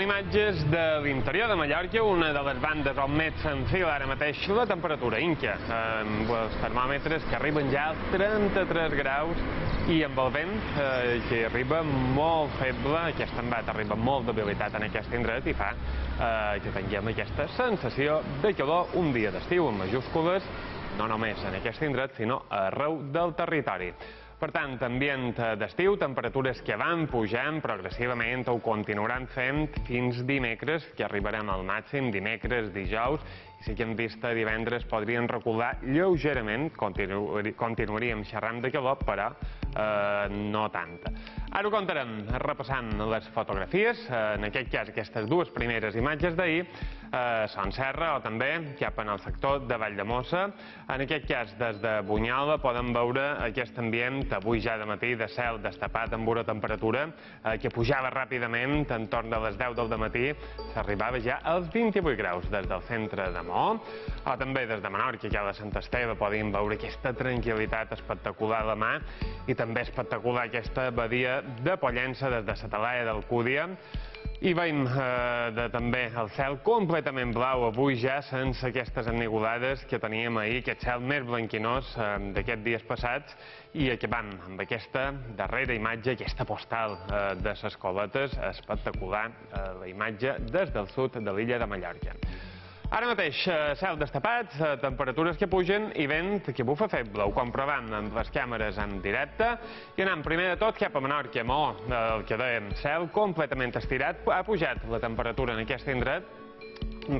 Són imatges de l'interior de Mallorca, una de les bandes on més s'enfila ara mateix la temperatura inca, amb els termòmetres que arriben ja als 33 graus i amb el vent eh, que arriba molt feble, aquest embat arriba amb molt debilitat en aquest indret i fa eh, que tinguem aquesta sensació de calor un dia d'estiu en majúscules, no només en aquest indret, sinó arreu del territori. Per tant, ambient d'estiu, temperatures que van pujant progressivament o continuaran fent fins dimecres, que arribarem al màxim, dimecres, dijous, i sí que en vista divendres podrien recular lleugerament, continuaríem xerrant de calor, però eh, no tanta. Ara ho contarem repassant les fotografies, en aquest cas aquestes dues primeres imatges d'ahir, eh, Son Serra o també cap en el sector de Valldemossa. En aquest cas, des de Bunyola podem veure aquest ambient avui ja de matí de cel destapat amb una temperatura eh, que pujava ràpidament entorn de les 10 del matí, s'arribava ja als 28 graus des del centre de Mó, o també des de Menorca, que a la Sant Esteve podíem veure aquesta tranquil·litat espectacular de mà. I també espectacular aquesta badia de Pollença des de Satalaia d'Alcúdia, i veiem eh, de, també el cel completament blau avui ja sense aquestes ennigolades que teníem ahir, aquest cel més blanquinós eh, d'aquests dies passats i acabant amb aquesta darrera imatge, aquesta postal eh, de les coletes, espectacular eh, la imatge des del sud de l'illa de Mallorca. Ara mateix, eh, cel destapat, eh, temperatures que pugen i vent que bufa feble. Ho comprovant amb les càmeres en directe. I anant primer de tot cap a Menorca, Mo, el que dèiem, cel completament estirat. Ha pujat la temperatura en aquest indret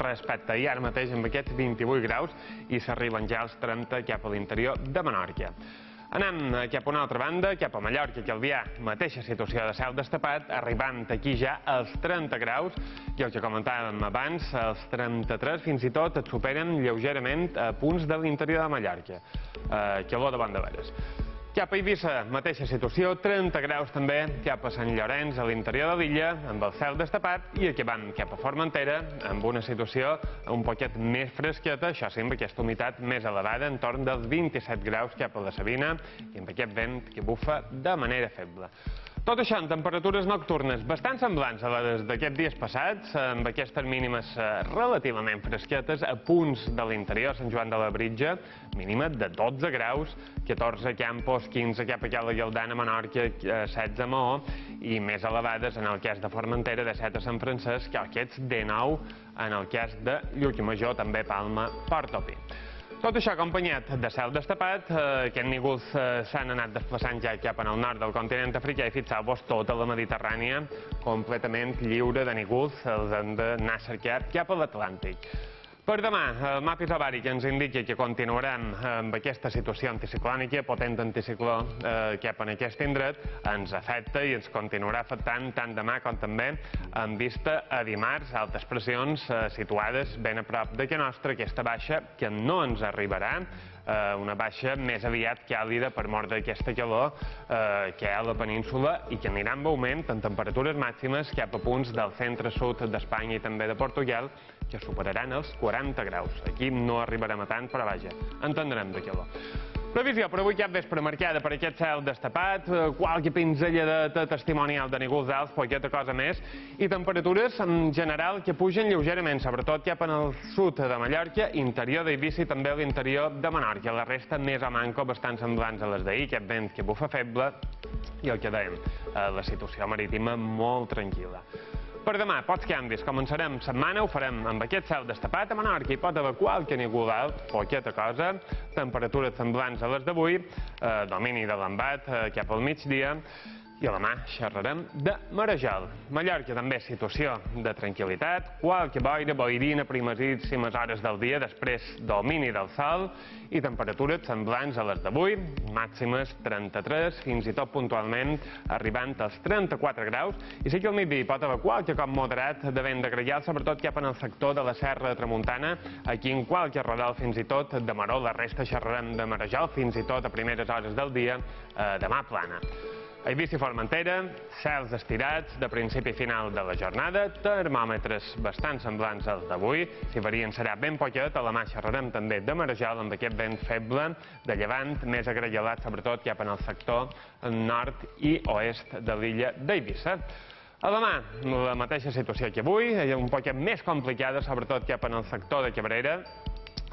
respecte i ara mateix amb aquests 28 graus i s'arriben ja als 30 cap a l'interior de Menorca. Anem cap a una altra banda, cap a Mallorca, el dia mateixa situació de cel destapat, arribant aquí ja als 30 graus, i el que comentàvem abans, els 33 fins i tot et superen lleugerament a punts de l'interior de Mallorca. Eh, calor de bandeveres. Cap a Eivissa, mateixa situació, 30 graus també cap a Sant Llorenç, a l'interior de l'illa, amb el cel destapat, i acabant cap a Formentera, amb una situació un poquet més fresqueta, això sí, amb aquesta humitat més elevada, en torn dels 27 graus cap a la Sabina, i amb aquest vent que bufa de manera feble. Tot això en temperatures nocturnes bastant semblants a les d'aquests dies passats, amb aquestes mínimes eh, relativament fresquetes a punts de l'interior, Sant Joan de la Britja, mínima de 12 graus, 14 a Campos, 15 cap a Cala Galdana, Menorca, 16 a Maó, i més elevades en el cas de Formentera, de 7 a Sant Francesc, aquests de 9 en el cas de Lluquimajor, també Palma, Portopí. Tot això acompanyat de cel destapat, eh, aquests nígols eh, s'han anat desplaçant ja cap el nord del continent africà i fixeu-vos tota la Mediterrània completament lliure de nígols, els han d'anar a cercar cap a l'Atlàntic. Per demà, el mapa isobàric ens indica que continuarem amb aquesta situació anticiclònica, potent anticicló eh, cap en aquest indret, ens afecta i ens continuarà afectant tant demà com també en vista a dimarts, altes pressions eh, situades ben a prop de que nostra, aquesta baixa que no ens arribarà, eh, una baixa més aviat càlida per mort d'aquesta calor eh, que hi ha a la península i que anirà amb augment en temperatures màximes cap a punts del centre-sud d'Espanya i també de Portugal que superaran els 40 graus. Aquí no arribarem a tant, però vaja, entendrem de calor. Previsió per avui cap vespre marcada per aquest cel destapat, eh, qualque pinzella de, de testimonial de nígols alts, poqueta cosa més, i temperatures en general que pugen lleugerament, sobretot cap en el sud de Mallorca, interior d'Eivissa i també l'interior de Menorca. La resta més o manco bastant semblants a les d'ahir, aquest vent que bufa feble i el que dèiem, eh, la situació marítima molt tranquil·la. Per demà, pocs canvis. Començarem setmana, ho farem amb aquest cel destapat a Menorca. Hi pot haver ningú alt, poqueta cosa, temperatures semblants a les d'avui, eh, domini de l'embat eh, cap al migdia, i a la mà xerrarem de Marejal. Mallorca també situació de tranquil·litat, qualque boira, boirina, primeríssimes hores del dia, després domini del sol i temperatures semblants a les d'avui, màximes 33, fins i tot puntualment arribant als 34 graus, i sí que al migdia pot haver qualque cop moderat de vent de greial, sobretot cap en el sector de la Serra de Tramuntana, aquí en qualque rodal fins i tot de Maró, la resta xerrarem de Marejal fins i tot a primeres hores del dia, eh, demà plana. I Formentera, cels estirats de principi i final de la jornada, termòmetres bastant semblants als d'avui, si varien serà ben poquet, a la mà xerrarem també de marejal amb aquest vent feble de llevant, més agregelat sobretot cap en el sector nord i oest de l'illa d'Eivissa. A demà, la mateixa situació que avui, un poc més complicada, sobretot cap en el sector de Cabrera,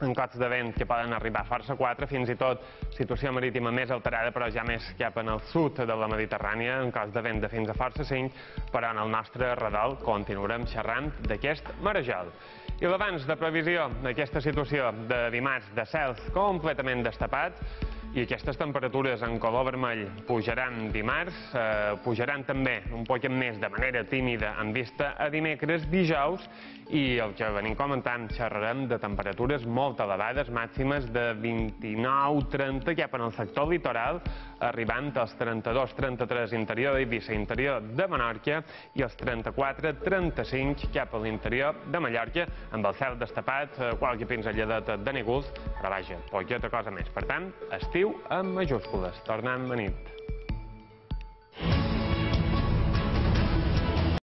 en cots de vent que poden arribar a força 4, fins i tot situació marítima més alterada, però ja més cap en el sud de la Mediterrània, en cots de vent de fins a força 5, però en el nostre redol continuarem xerrant d'aquest marejol. I l'abans de previsió d'aquesta situació de dimarts de cels completament destapats, i aquestes temperatures en color vermell pujaran dimarts, eh, pujaran també un poc més de manera tímida en vista a dimecres, dijous, i el que venim comentant, xerrarem de temperatures molt elevades, màximes de 29-30 cap en el sector litoral, arribant als 32-33 interior d'Eivissa, interior de Menorca, i els 34-35 cap a l'interior de Mallorca, amb el cel destapat, eh, qualque pinzelladeta de nígols, però vaja, poqueta cosa més. Per tant, estiu amb majúscules, tornant a nit.